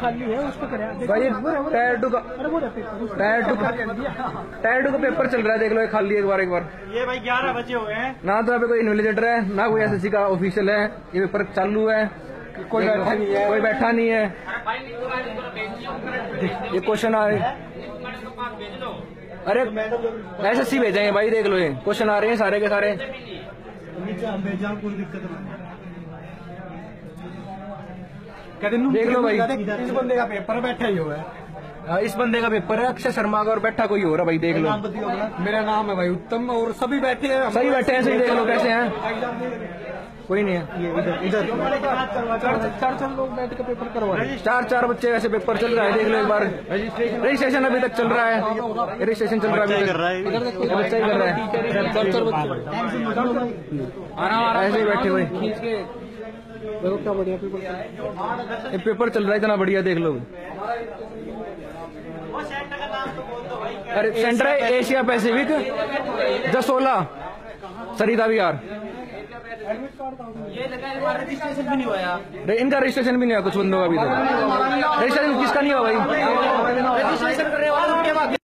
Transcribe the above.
खाली है उसको भाई टायर टू का अरे वो रहते हैं, उसको टायर टू का टायर टू का पेपर चल रहा है देख लो खाली एक बार एक बार। ये भाई ग्यारह बजे हुए हैं। ना तो यहाँ पे कोई इन्वेलिजेटर है ना कोई एसएससी का ऑफिशियल है ये पेपर चालू है। कोई बैठा नहीं है। कोई बैठा नहीं है। ये क्वेश्चन आ रहे अरे एसएससी भेजेंगे भाई देख लो ये। क्वेश्चन आ रहे हैं सारे के सारे। कहते देख लो भाई। इस बंदे का पेपर बैठा ही हुआ इस बंदे का पेपर है अक्षय शर्मा का और बैठा कोई है भाई देख लो। मेरा नाम है भाई उत्तम और सभी बैठे हैं। सही बैठे हैं सही देख लो कैसे हैं। कोई नहीं है। इधर इधर। चार चार लोग बैठ के पेपर करवा रहे हैं चार चार बच्चे ऐसे पेपर चल रहा है देख लो एक बार। रजिस्ट्रेशन। अभी तक चल रहा है। रजिस्ट्रेशन चल रहा है। बच्चा ही कर रहा है। ऐसे ही बैठे हुए। देखो क्या बढ़िया पेपर ये पेपर चल रहा है, इतना बढ़िया देख लो। अरे, सेंटर है, Asia Pacific, Jasola, Sarita Vihar. Registration भी नहीं हुआ रे- इनका रजिस्ट्रेशन भी नहीं हुआ कुछ बंदों का तक। रजिस्ट्रेशन किसका नहीं हुआ भाई?